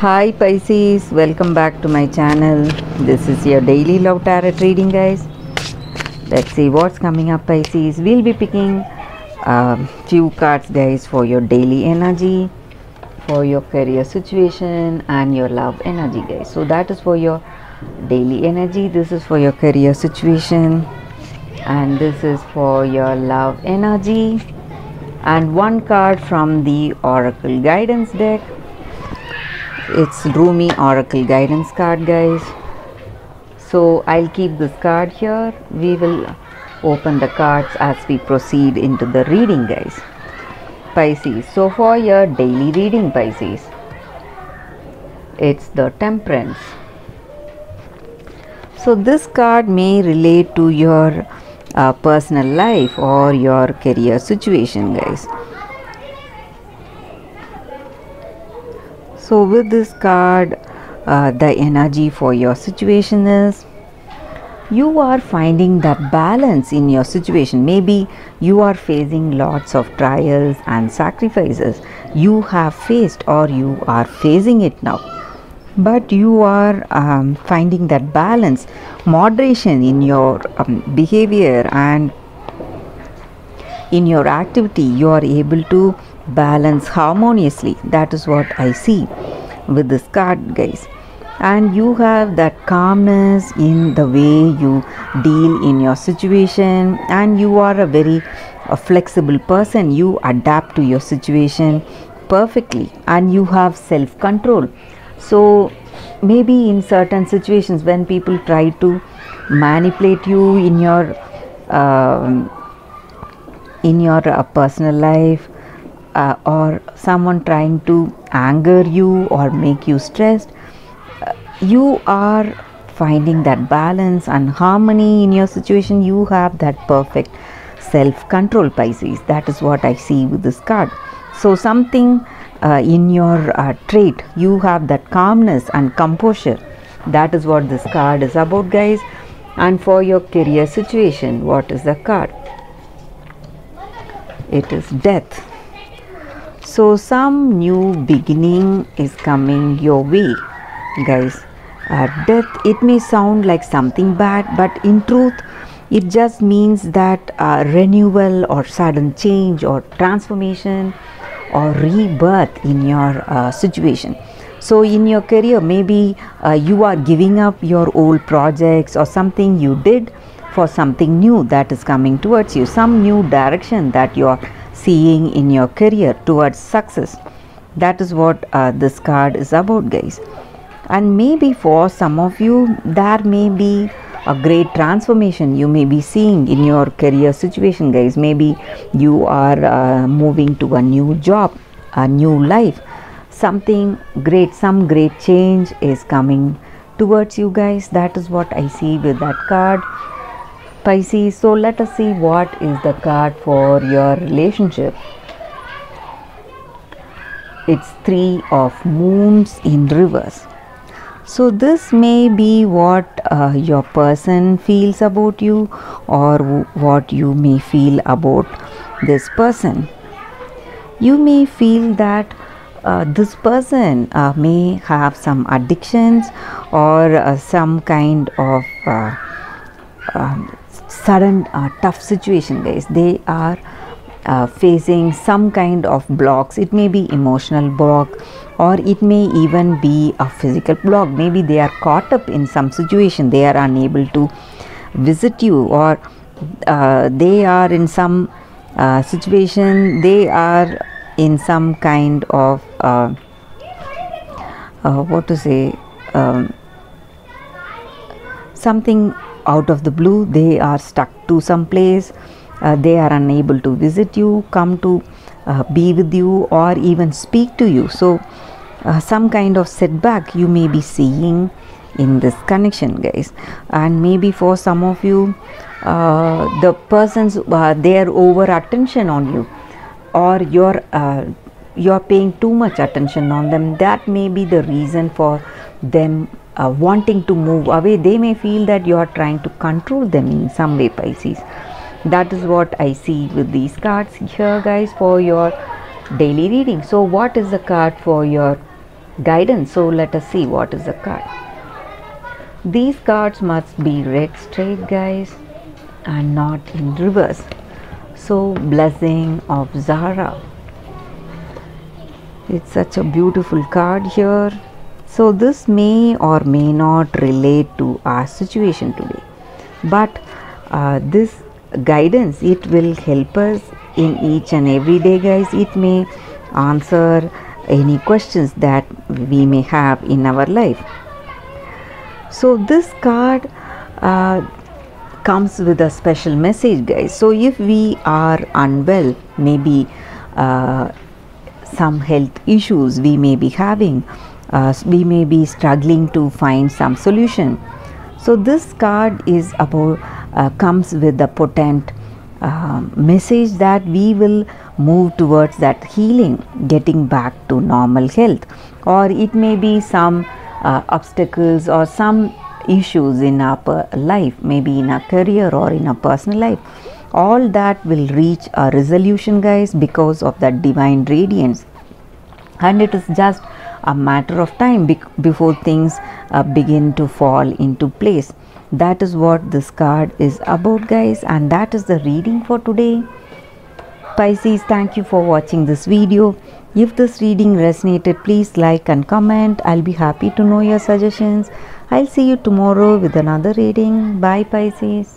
Hi Pisces, welcome back to my channel. This is your daily love tarot reading, guys. Let's see what's coming up, Pisces. We'll be picking a few cards, guys, for your daily energy, for your career situation, and your love energy, guys. So, that is for your daily energy, this is for your career situation, and this is for your love energy. And one card from the Oracle Guidance deck it's Rumi Oracle guidance card guys. So I'll keep this card here. We will open the cards as we proceed into the reading guys. Pisces. So for your daily reading Pisces. It's the temperance. So this card may relate to your uh, personal life or your career situation guys so with this card uh, the energy for your situation is you are finding that balance in your situation. Maybe you are facing lots of trials and sacrifices. You have faced or you are facing it now. But you are um, finding that balance moderation in your um, behavior and in your activity you are able to balance harmoniously. That is what i see with this card guys. And you have that calmness in the way you deal in your situation. And you are a very a flexible person. You adapt to your situation perfectly. And you have self control so maybe in certain situations when people try to manipulate you in your uh, in your uh, personal life uh, or someone trying to anger you or make you stressed uh, you are finding that balance and harmony in your situation. You have that perfect self control pisces. That is what i see with this card. So something uh, in your uh, trait you have that calmness and composure. That is what this card is about guys. And for your career situation what is the card? It is death so some new beginning is coming your way guys. Uh, death it may sound like something bad but in truth it just means that uh, renewal or sudden change or transformation or rebirth in your uh, situation. So in your career maybe uh, you are giving up your old projects or something you did for something new that is coming towards you some new direction that you are seeing in your career towards success. That is what uh, this card is about guys. And maybe for some of you there may be a great transformation you may be seeing in your career situation guys. Maybe you are uh, moving to a new job a new life. Something great some great change is coming towards you guys. That is what i see with that card pisces so let us see what is the card for your relationship. It's three of moons in reverse. So this may be what uh, your person feels about you or what you may feel about this person. You may feel that uh, this person uh, may have some addictions or uh, some kind of uh, um, sudden uh, tough situation guys. They are uh, facing some kind of blocks. It may be emotional block or it may even be a physical block. Maybe they are caught up in some situation. They are unable to visit you or uh, they are in some uh, situation. They are in some kind of uh, uh what to say um, something out of the blue they are stuck to some place. Uh, they are unable to visit you come to uh, be with you or even speak to you. So uh, some kind of setback you may be seeing in this connection guys. And maybe for some of you uh, the persons uh, their over attention on you or you're uh, you're paying too much attention on them. That may be the reason for them uh, wanting to move away they may feel that you are trying to control them in some way pisces. That is what i see with these cards here guys for your daily reading. So what is the card for your guidance? So let us see what is the card. These cards must be read straight guys and not in reverse. So blessing of zara. It's such a beautiful card here so this may or may not relate to our situation today. But uh, this guidance it will help us in each and every day guys. It may answer any questions that we may have in our life. So this card uh, comes with a special message guys. So if we are unwell maybe uh, some health issues we may be having uh, we may be struggling to find some solution. So this card is about uh, comes with the potent uh, message that we will move towards that healing getting back to normal health. Or it may be some uh, obstacles or some issues in our life maybe in our career or in our personal life. All that will reach a resolution guys because of that divine radiance. And it is just a matter of time before things uh, begin to fall into place. That is what this card is about guys and that is the reading for today. Pisces thank you for watching this video. If this reading resonated please like and comment. I'll be happy to know your suggestions. I'll see you tomorrow with another reading. Bye pisces